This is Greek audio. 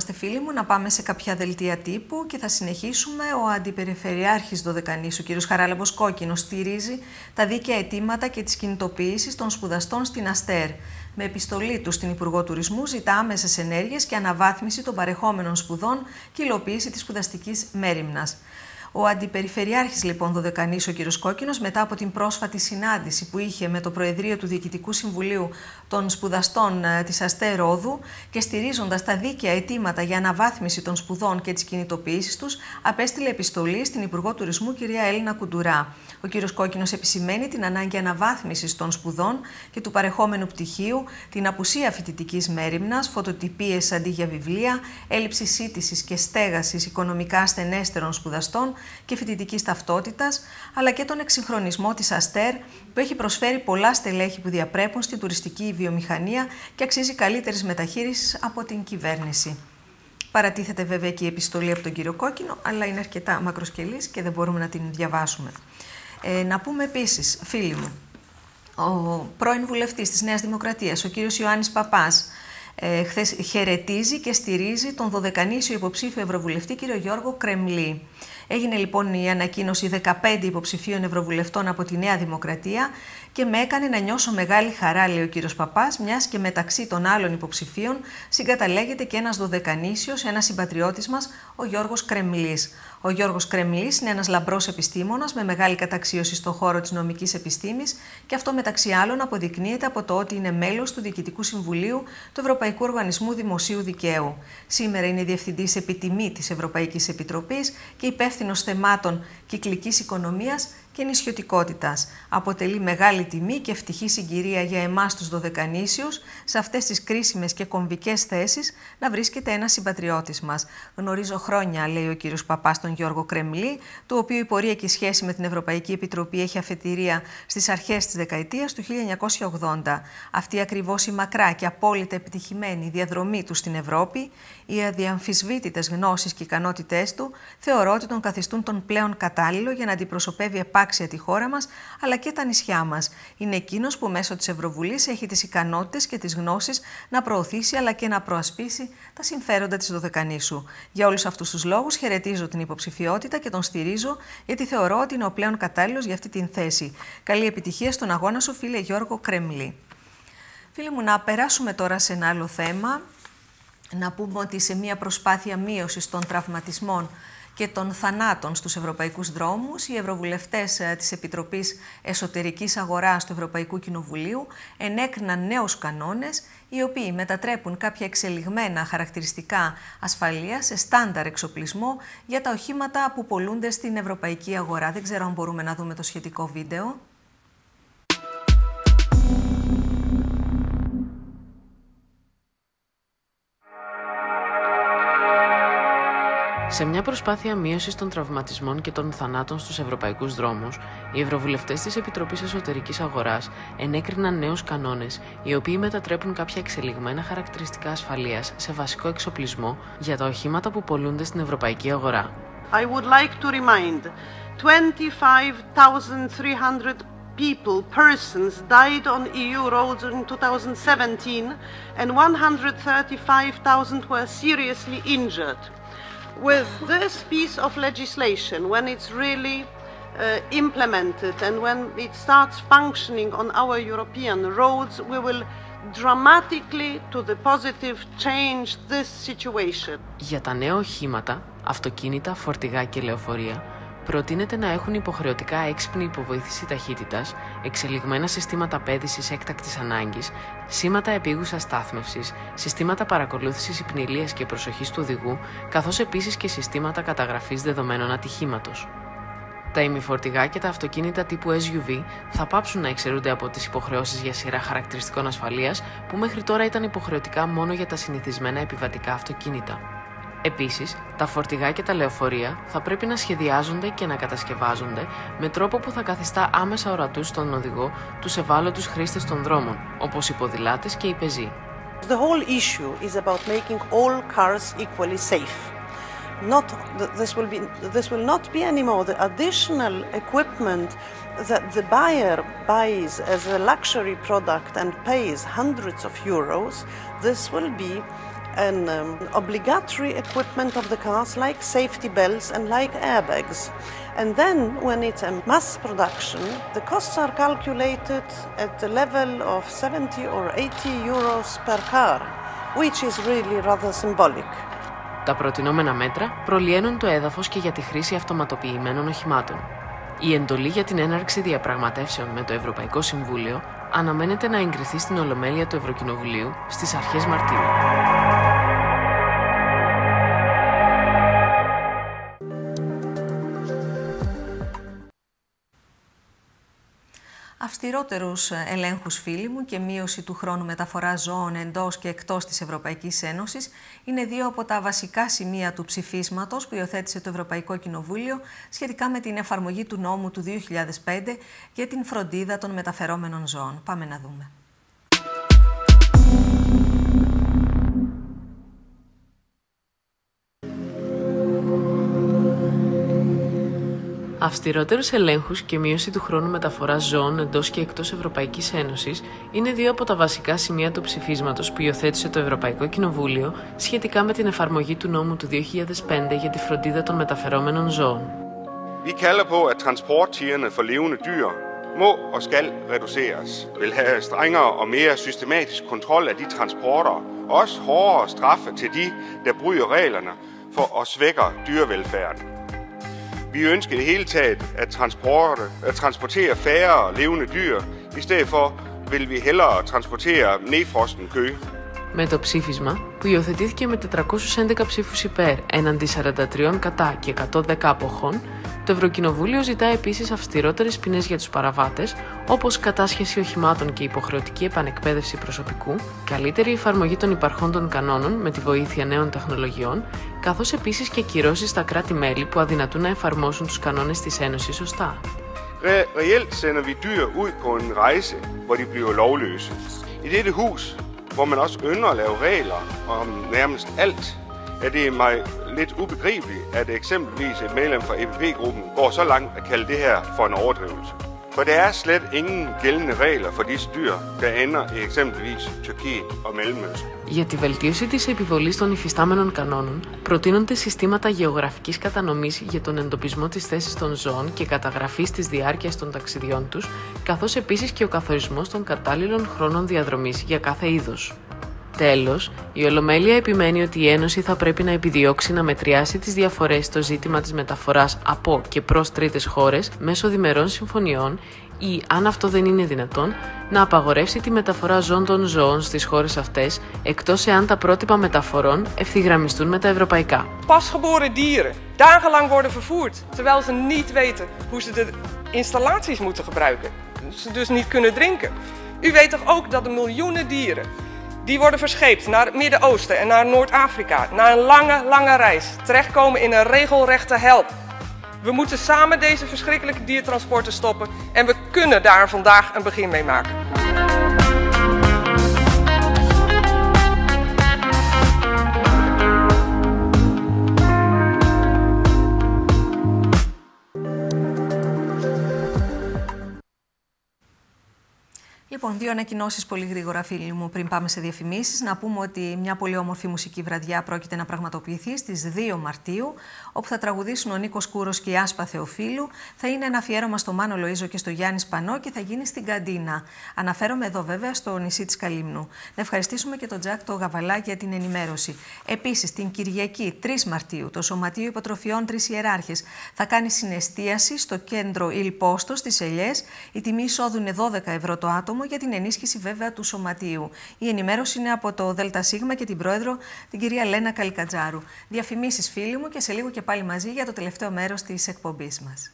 είμαστε φίλοι μου να πάμε σε κάποια δελτία τύπου και θα συνεχίσουμε. Ο Αντιπεριφερειάρχης Δωδεκανής, ο κ. Χαράλαμπος Κόκκινος, στηρίζει τα δίκαια αιτήματα και τις κινητοποιήσεις των σπουδαστών στην ΑΣΤΕΡ. Με επιστολή του στην Υπουργό Τουρισμού ζητά άμεσες ενέργειες και αναβάθμιση των παρεχόμενων σπουδών και υλοποίηση της σπουδαστικής μέρημνας. Ο Αντιπεριφερειάρχης λοιπόν Δωδεκανής, ο κ. Κόκκινος, μετά από την πρόσφατη συνάντηση που είχε με το Προεδρείο του Διοικητικού Συμβουλίου των Σπουδαστών ε, της ΑΣΤΕ Ρόδου και στηρίζοντας τα δίκαια αιτήματα για αναβάθμιση των σπουδών και τις κινητοποιήσεις τους, απέστειλε επιστολή στην Υπουργό Τουρισμού κ. Έλληνα Κουντουρά. Ο κ. Κόκκινος επισημαίνει την ανάγκη αναβάθμισης των σπουδών και του παρεχόμενου πτυχίου, την απουσία φοιτητικής μέρημνας, φωτοτυπίες αντί για βιβλία, έλλειψη σύντησης και στέγασης οικονομικά ασθενέστερων σπουδαστών και φοιτητικής ταυτότητας, αλλά και τον εξυγχρονισμό της ΑΣΤΕΡ, που έχει προσφέρει πολλά στελέχη που διαπρέπουν στην τουριστική βιομηχανία και αξίζει καλύτερης μεταχείρισης από την κυβέρνηση. Παρατίθεται βέβαια και η επιστολή από τον κύριο Κόκκινο, αλλά είναι αρκετά μακροσκελής και δεν μπορούμε να την διαβάσουμε. Ε, να πούμε επίσης, φίλοι μου, ο πρώην βουλευτής της Νέας Δημοκρατίας, ο κύριος Ιωάννης Παπάς, ε, χθες χαιρετίζει και στηρίζει τον δωδεκανήσιο υποψήφιο ευρωβουλευτή κύριο Γιώργο Κρεμλή. Έγινε λοιπόν η ανακοίνωση 15 υποψηφίων ευρωβουλευτών από τη Νέα Δημοκρατία και με έκανε να νιώσω μεγάλη χαρά, λέει ο κύριος Παπάς, μιας και μεταξύ των άλλων υποψηφίων συγκαταλέγεται και ένας δωδεκανήσιος, ένας συμπατριώτης μας, ο Γιώργος Κρεμλής. Ο Γιώργος Κρεμλής είναι ένας λαμπρός επιστήμονας με μεγάλη καταξίωση στον χώρο της νομικής επιστήμης και αυτό μεταξύ άλλων αποδεικνύεται από το ότι είναι μέλος του Διοικητικού Συμβουλίου του Ευρωπαϊκού Οργανισμού Δημοσίου Δικαίου. Σήμερα είναι διευθυντής επιτιμή της Ευρωπαϊκής Επιτροπής και υπεύθυνος θεμάτων κυκλικής οικονομίας και νησιωτικότητας. Αποτελεί μεγάλη τιμή και ευτυχή συγκυρία για εμάς τους Δωδεκανήσιους σε αυτές τις κρίσιμες και κομβικές θέσεις να βρίσκεται ένας συμπατριώτης μας. Γνωρίζω χρόνια, λέει ο κύριος Παπάς, τον Γιώργο Κρεμλή, του οποίου η πορεία και η σχέση με την Ευρωπαϊκή Επιτροπή έχει αφετηρία στις αρχές της δεκαετίας του 1980. Αυτή ακριβώς η μακρά και απόλυτα επιτυχημένη διαδρομή του στην Ευρώπη, οι αδιαμφισβήτητες γνώσεις και ικανότητές του, θεωρώ ότι τον καθιστούν τον πλέον κατάλληλο για να αντιπροσωπεύει επάξια τη χώρα μας αλλά και τα νησιά μας. Είναι εκείνος που μέσω της Ευρωβουλής έχει τις ικανότητες και τις γνώσεις να προωθήσει αλλά και να προασπίσει τα συμφέροντα της Δωδεκανήσου. Για όλους αυτούς τους λόγους χαιρετίζω την υποψηφιότητα και τον στηρίζω γιατί θεωρώ ότι είναι ο πλέον κατάλληλος για αυτή την θέση. Καλή επιτυχία στον αγώνα σου, φίλε Γιώργο Κρεμλή. Φίλοι μου, να περάσουμε τώρα σε ένα άλλο θέμα. Να πούμε ότι σε μια προσπάθεια μείωσης των τραυματισμών και των θανάτων στους ευρωπαϊκούς δρόμους, οι ευρωβουλευτές ε, της Επιτροπής Εσωτερικής Αγοράς του Ευρωπαϊκού Κοινοβουλίου ενέκριναν νέους κανόνες, οι οποίοι μετατρέπουν κάποια εξελιγμένα χαρακτηριστικά ασφαλείας σε στάνταρ εξοπλισμό για τα οχήματα που πολλούνται στην ευρωπαϊκή αγορά. Δεν ξέρω αν μπορούμε να δούμε το σχετικό βίντεο. Σε μια προσπάθεια μείωσης των τραυματισμών και των θανάτων στους ευρωπαϊκούς δρόμους, οι ευρωβουλευτές της Επιτροπής Εσωτερικής Αγοράς ενέκριναν νέους κανόνες, οι οποίοι μετατρέπουν κάποια εξελιγμένα χαρακτηριστικά ασφαλείας σε βασικό εξοπλισμό για τα οχήματα που πολλούνται στην ευρωπαϊκή αγορά. I would like to remind 25,300 people, persons died on EU roads in 2017 and 135,000 were seriously injured. with this piece of legislation, when it's really uh, implemented and when it starts functioning on our European roads, we will dramatically to the positive change this situation. Για τα νέα οχήματα, αυτοκίνητα, φορτηγά και λεωφορεία, προτείνεται να έχουν υποχρεωτικά έξυπνη υποβοήθηση ταχύτητας, εξελιγμένα συστήματα πέδησης έκτακτης ανάγκης, σήματα επίγουσα στάθμευσης, συστήματα παρακολούθησης υπνηλίας και προσοχής του οδηγού, καθώς επίσης και συστήματα καταγραφής δεδομένων ατυχήματος. Τα ημιφορτηγά και τα αυτοκίνητα τύπου SUV θα πάψουν να εξαιρούνται από τις υποχρεώσεις για σειρά χαρακτηριστικών ασφαλείας που μέχρι τώρα ήταν υποχρεωτικά μόνο για τα συνηθισμένα επιβατικά αυτοκίνητα. Επίση, τα φορτηγά και τα λεωφορεία θα πρέπει να σχεδιάζονται και να κατασκευάζονται με τρόπο που θα καθιστά άμεσα ορατού στον οδηγό του ευάλωτου χρήστε των δρόμων, όπω οι ποδηλάτε και οι πεζοί. The whole issue is about making all cars equally safe. Not, this will be this will not be anymore the additional equipment that the buyer buys as a luxury product and pays hundreds of euros. This will be an um, obligatory equipment of the cars like safety belts and like airbags. And then when it's a mass production, the costs are calculated at the level of 70 or 80 euros per car, which is really rather symbolic. Τα προτινόμενα μέτρα προλυαίνουν το έδαφος και για τη χρήση αυτοματοποιημένων οχημάτων. Η εντολή για την έναρξη διαπραγματεύσεων με το Ευρωπαϊκό Συμβούλιο αναμένεται να εγκριθεί στην Ολομέλεια του Ευρωκοινοβουλίου στις αρχές Μαρτίου. Αυστηρότερους ελέγχους φίλοι μου και μείωση του χρόνου μεταφοράς ζώων εντός και εκτός της Ευρωπαϊκής Ένωσης είναι δύο από τα βασικά σημεία του ψηφίσματος που υιοθέτησε το Ευρωπαϊκό Κοινοβούλιο σχετικά με την εφαρμογή του νόμου του 2005 για την φροντίδα των μεταφερόμενων ζώων. Πάμε να δούμε. Αυστηρότερους ελέγχους και μείωση του χρόνου μεταφοράς ζώων εντός και εκτός Ευρωπαϊκής Ένωσης είναι δύο από τα βασικά σημεία του ψηφίσματος που υιοθέτησε το Ευρωπαϊκό Κοινοβούλιο σχετικά με την εφαρμογή του νόμου του 2005 για τη φροντίδα των μεταφερόμενων ζώων. Vi kalder på, at transporttiderne for levende dyr må og skal reduceres. Vi vil have strengere og mere systematisk kontrol af de transporter, og også hårdere straffe til de, der bryder reglerne for at svække dyrevelfærden. Vi ønsker i det hele taget at, transporte, at transportere færre levende dyr. I stedet for vil vi hellere transportere nedfrosten kø. Με το ψήφισμα, που υιοθετήθηκε με 411 ψήφους υπέρ έναντι 43 κατά και 110 αποχών, το Ευρωκοινοβούλιο ζητά επίσης αυστηρότερες ποινές για τους παραβάτες, όπως κατάσχεση οχημάτων και υποχρεωτική επανεκπαίδευση προσωπικού, καλύτερη εφαρμογή των υπαρχόντων κανόνων με τη βοήθεια νέων τεχνολογιών, καθώς επίσης και κυρώσεις στα κράτη-μέλη που αδυνατούν να εφαρμόσουν τους κανόνες της Ένωσης σωστά. Reelt sender vi dyr ud på en rejse, hvor de bliver lovløse. I dette hus, hvor man også ynder at lave regler om nærmest alt, er det mig lidt ubegribeligt, at eksempelvis et medlem fra EPP-gruppen går så langt at kalde det her for en overdrivelse; For der er slet ingen gældende regler for disse dyr, der ender i eksempelvis Tyrkiet og Mellemøsten. Για τη βελτίωση της επιβολής των υφιστάμενων κανόνων, προτείνονται συστήματα γεωγραφικής κατανομής για τον εντοπισμό της θέσης των ζώων και καταγραφής της διάρκειας των ταξιδιών τους, καθώς επίσης και ο καθορισμός των κατάλληλων χρόνων διαδρομής για κάθε είδος. Τέλος, η Ολομέλεια επιμένει ότι η Ένωση θα πρέπει να επιδιώξει να μετριάσει τις διαφορές στο ζήτημα της μεταφοράς από και προς τρίτες χώρες μέσω διμερών συμφωνιών ή, αν αυτό δεν είναι δυνατόν, να απαγορεύσει τη μεταφορά ζώων των ζώων στις χώρες αυτές, εκτός εάν τα πρότυπα μεταφορών ευθυγραμμιστούν με τα ευρωπαϊκά. Pasgeboren dieren dagenlang worden vervoerd, terwijl ze niet weten hoe ze de installaties moeten gebruiken. Ze dus niet kunnen drinken. U weet toch ook dat de miljoenen dieren die worden verscheept naar het Midden-Oosten en naar Noord-Afrika. Na een lange, lange reis terechtkomen in een regelrechte hel. We moeten samen deze verschrikkelijke diertransporten stoppen en we kunnen daar vandaag een begin mee maken. Λοιπόν, δύο ανακοινώσεις πολύ γρήγορα, φίλοι μου, πριν πάμε σε διαφημίσεις. Να πούμε ότι μια πολύ όμορφη μουσική βραδιά πρόκειται να πραγματοποιηθεί στις 2 Μαρτίου, όπου θα τραγουδήσουν ο Νίκος Κούρος και η Άσπα Θεοφίλου. Θα είναι ένα αφιέρωμα στο Μάνο Λοίζο και στο Γιάννη Σπανό και θα γίνει στην Καντίνα. Αναφέρομαι εδώ βέβαια στο νησί της Καλύμνου. Να ευχαριστήσουμε και τον Τζακ το Γαβαλά για την ενημέρωση. Επίσης, την Κυριακή 3 Μαρτίου, το Σωματείο Υποτροφιών Τρεις Ιεράρχες θα κάνει συναισθίαση στο κέντρο Ιλπόστο στις Ελιές. Η τιμή εισόδου είναι 12 ευρώ το άτομο για την ενίσχυση βέβαια του σωματείου. Η ενημέρωση είναι από το ΔΣ και την πρόεδρο, την κυρία Λένα Καλικατζάρου. Διαφημίσεις φίλοι μου και σε λίγο και πάλι μαζί για το τελευταίο μέρος της εκπομπής μας.